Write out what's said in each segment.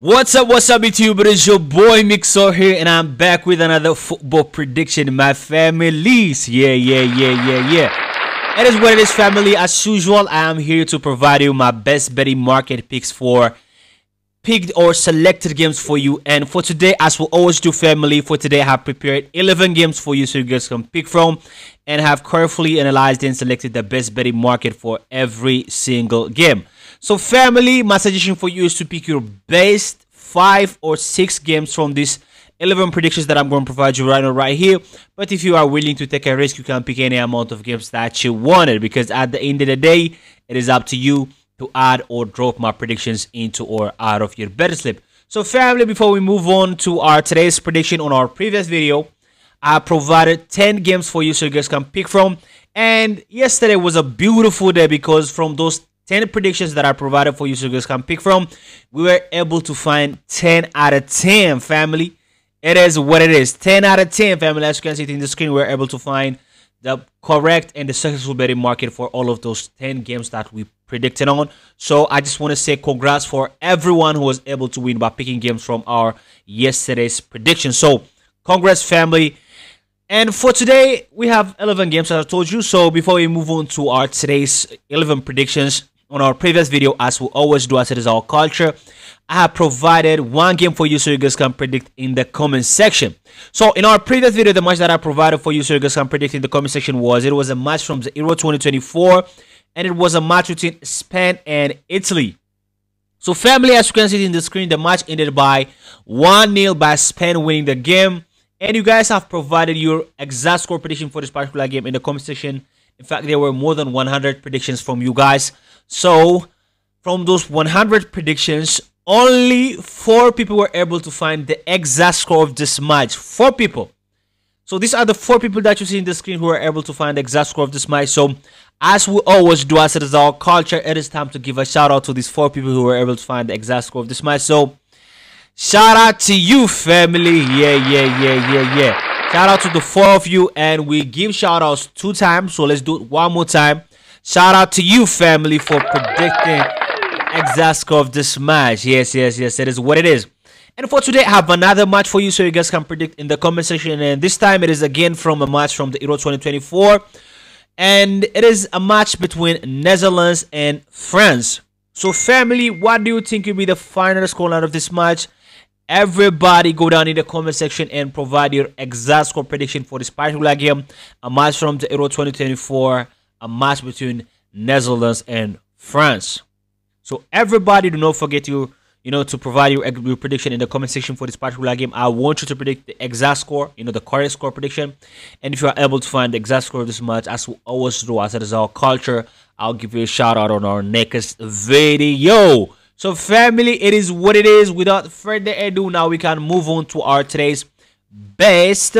What's up, what's up, YouTube? It is your boy Mixor here, and I'm back with another football prediction. My families, yeah, yeah, yeah, yeah, yeah. It is what it is, family. As usual, I am here to provide you my best betting market picks for picked or selected games for you. And for today, as we always do, family, for today, I have prepared 11 games for you so you guys can pick from and have carefully analyzed and selected the best betting market for every single game. So, family, my suggestion for you is to pick your best five or six games from this 11 predictions that I'm going to provide you right now, right here. But if you are willing to take a risk, you can pick any amount of games that you wanted because at the end of the day, it is up to you to add or drop my predictions into or out of your better slip. So, family, before we move on to our today's prediction on our previous video, I provided 10 games for you so you guys can pick from. And yesterday was a beautiful day because from those 10 predictions that I provided for you so you guys can pick from. We were able to find 10 out of 10, family. It is what it is. 10 out of 10, family. As you can see in the screen, we are able to find the correct and the successful betting market for all of those 10 games that we predicted on. So I just want to say congrats for everyone who was able to win by picking games from our yesterday's prediction. So congrats, family. And for today, we have 11 games as I told you. So before we move on to our today's 11 predictions, on our previous video as we always do as it is our culture. I have provided one game for you so you guys can predict in the comment section. So in our previous video the match that i provided for you so you guys can predict in the comment section was it was a match from the euro 2024 and it was a match between spain and italy. So family as you can see in the screen the match ended by 1-0 by spain winning the game. And you guys have provided your exact score prediction for this particular game in the comment section in fact there were more than 100 predictions from you guys so, from those 100 predictions, only four people were able to find the exact score of this match. Four people. So these are the four people that you see in the screen who are able to find the exact score of this match. So as we always do, as it is our culture, it is time to give a shout out to these four people who were able to find the exact score of this match. So shout out to you, family. Yeah, yeah, yeah, yeah, yeah. Shout out to the four of you, and we give shout outs two times. So let's do it one more time. Shout out to you, family, for predicting exact score of this match. Yes, yes, yes, it is what it is. And for today, I have another match for you so you guys can predict in the comment section. And this time, it is again from a match from the Euro 2024. And it is a match between Netherlands and France. So, family, what do you think will be the final scoreline of this match? Everybody go down in the comment section and provide your exact score prediction for this particular game. A match from the Euro 2024 a match between Netherlands and France. So everybody, do not forget to you know to provide your, your prediction in the comment section for this particular game. I want you to predict the exact score, you know the correct score prediction, and if you are able to find the exact score of this match, as we always do, as it is our culture, I'll give you a shout out on our next video. So family, it is what it is. Without further ado, now we can move on to our today's best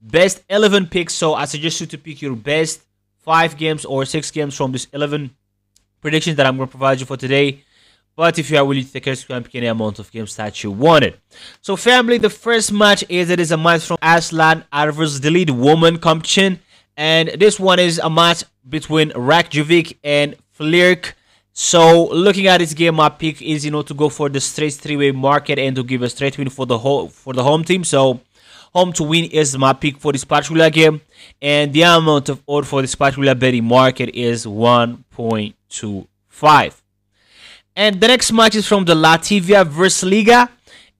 best 11 picks. So I suggest you to pick your best five games or six games from this 11 predictions that I'm going to provide you for today. But if you are willing to take a pick any amount of games that you wanted. So, family, the first match is it is a match from Iceland Úrvalsdeild woman competition. And this one is a match between Reykjavik and Flirk. So, looking at this game, my pick is you know to go for the straight three-way market and to give a straight win for the whole for the home team. So, home to win is my pick for this particular game. And the amount of odd for this particular betting market is 1.25. And the next match is from the Latvia Virsliga.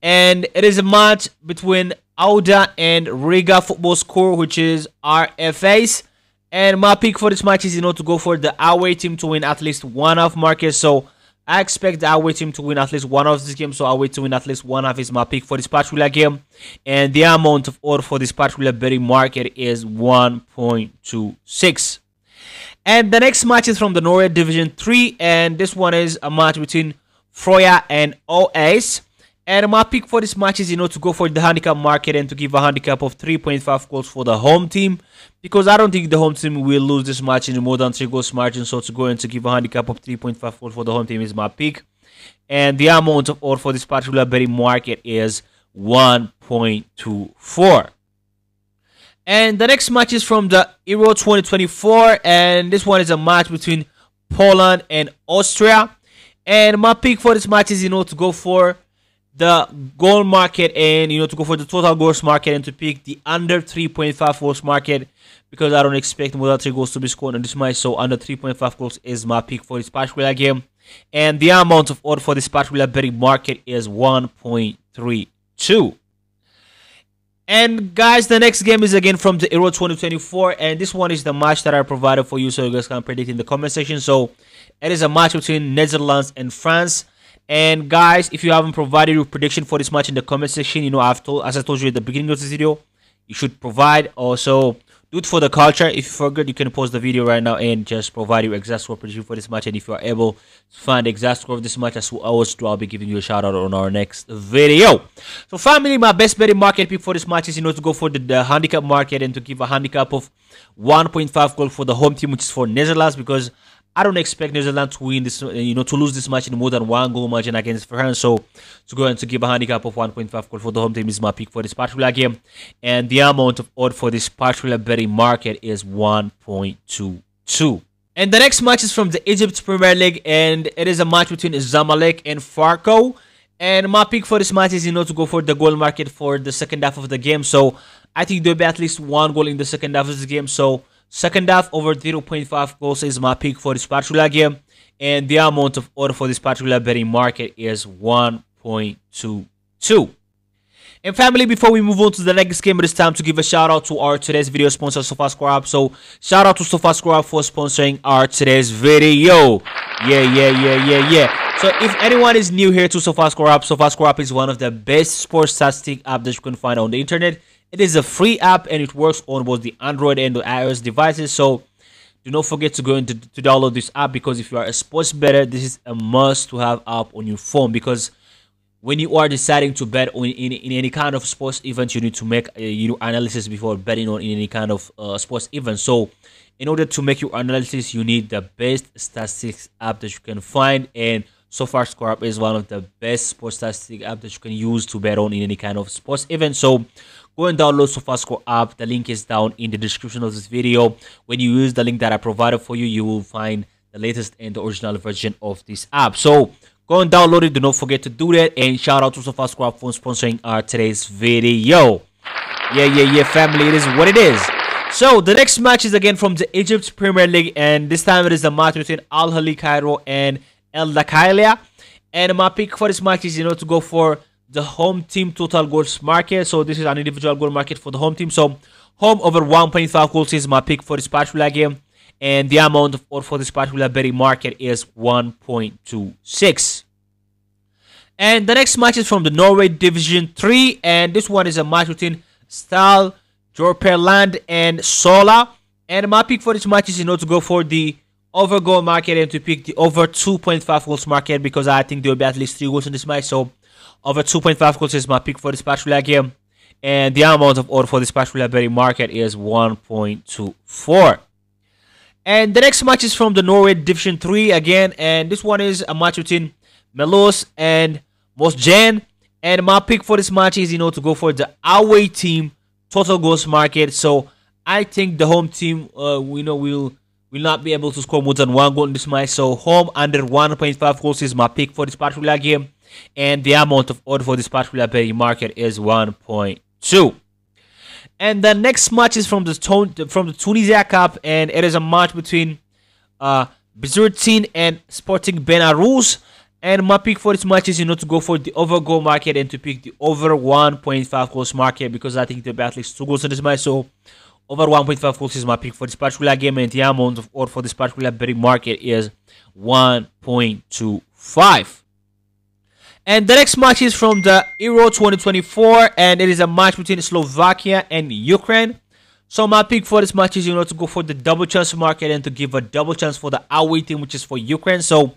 And it is a match between Auda and Riga Football Score, which is RFS. And my pick for this match is, you know, to go for the away team to win at least one of markets. So I expect the away team to win at least one of these games, so away to win at least one of is my pick for this particular game. And the amount of order for this particular betting market is 1.26. And the next match is from the Norway Division 3, and this one is a match between Froya and OS. And my pick for this match is, you know, to go for the handicap market and to give a handicap of 3.5 goals for the home team. Because I don't think the home team will lose this match in more than 3 goals margin. So to go and to give a handicap of 3.5 goals for the home team is my pick. And the amount of odds for this particular betting market is 1.24. And the next match is from the Euro 2024. And this one is a match between Poland and Austria. And my pick for this match is, you know, to go for the goal market and you know to go for the total goals market and to pick the under 3.5 goals market because I don't expect more than three goals to be scored in this match. So under 3.5 goals is my pick for this particular game. And the amount of order for this particular betting market is 1.32. And guys, the next game is again from the Euro 2024, and this one is the match that I provided for you, so you guys can predict in the comment section. So it is a match between Netherlands and France. And guys, if you haven't provided your prediction for this match in the comment section, you know I've told, as I told you at the beginning of this video, you should provide also do it for the culture. If you forget, you can pause the video right now and just provide your exact score prediction for this match. And if you are able to find the exact score of this match, as always do, I'll be giving you a shout out on our next video. So finally, my best betting market pick for this match is you know to go for the, the handicap market and to give a handicap of 1.5 goal for the home team, which is for Netherlands because I don't expect New Zealand to win this, uh, you know, to lose this match in more than one goal margin against France. So to go and to give a handicap of 1.5 goal for the home team is my pick for this particular game. And the amount of odd for this particular betting market is 1.22. And the next match is from the Egypt Premier League, and it is a match between Zamalek and Pharco. And my pick for this match is, you know, to go for the goal market for the second half of the game. So I think there'll be at least one goal in the second half of the game. So Second half over 0.5 goals is my pick for this particular game. And the amount of order for this particular betting market is 1.22. And family, before we move on to the next game, it is time to give a shout out to our today's video sponsor, SofaScore App. So shout out to SofaScore for sponsoring our today's video. Yeah, yeah, yeah, yeah, yeah. So if anyone is new here to SofaScore App, App is one of the best sports statistic app that you can find on the internet. It is a free app and it works on both the Android and the iOS devices. So do not forget to go into to download this app because if you are a sports bettor, this is a must to have app on your phone because when you are deciding to bet on in, in any kind of sports event, you need to make a, you know analysis before betting on in any kind of uh, sports event. So in order to make your analysis, you need the best statistics app that you can find and SofaScore app is one of the best sports statistic app that you can use to bet on in any kind of sports event. So go and download SofaScore app. The link is down in the description of this video. When you use the link that I provided for you, you will find the latest and the original version of this app. So go and download it. Do not forget to do that. And shout out to SofaScore for sponsoring our today's video. Yeah, yeah, yeah, family. It is what it is. So the next match is again from the Egypt Premier League, and this time it is the match between Al Ahly Cairo and El Dakhleya. And my pick for this match is you know to go for the home team total goals market. So this is an individual goal market for the home team. So home over 1.5 goals is my pick for this particular game. And the amount of for this particular betting market is 1.26. And the next match is from the Norway Division 3. And this one is a match between Staal, Jørpeland, and Sola. And my pick for this match is, you know, to go for the over goal market and to pick the over 2.5 goals market because I think there will be at least three goals in this match. So over 2.5 goals is my pick for this particular game. And the amount of order for this particular betting market is 1.24. And the next match is from the Norway Division 3 again. And this one is a match between Melhus and Mosjøen. And my pick for this match is, you know, to go for the away team total goals market. So I think the home team, uh, we know, will will not be able to score more than one goal in this match. So home under 1.5 goals is my pick for this particular game and the amount of order for this particular betting market is 1.2. And the next match is from the from the Tunisia Cup, and it is a match between uh, Bizertin and Sporting Ben Arous. And my pick for this match is, you know, to go for the over goal market and to pick the over 1.5 goals market because I think there'll be at least two goals in this match. So over 1.5 goals is my pick for this particular game, and the amount of order for this particular betting market is 1.25. And the next match is from the Euro 2024, and it is a match between Slovakia and Ukraine. So my pick for this match is you know to go for the double chance market and to give a double chance for the away team, which is for Ukraine. So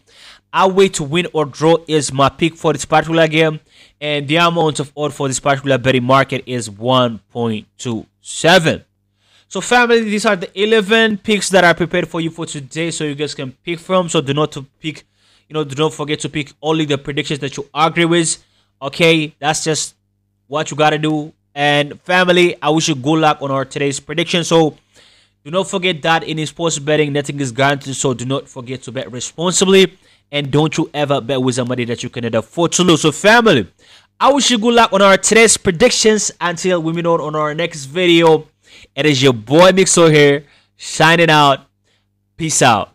away to win or draw is my pick for this particular game, and the amount of odd for this particular betting market is 1.27. So family, these are the 11 picks that I prepared for you for today, so you guys can pick from. So do not to pick you know, don't forget to pick only the predictions that you agree with. Okay, that's just what you gotta do. And family, I wish you good luck on our today's prediction. So do not forget that in sports betting, nothing is guaranteed. So do not forget to bet responsibly. And don't you ever bet with somebody that you cannot afford to lose. So family, I wish you good luck on our today's predictions until we meet on on our next video. It is your boy Mixo here, shining out. Peace out.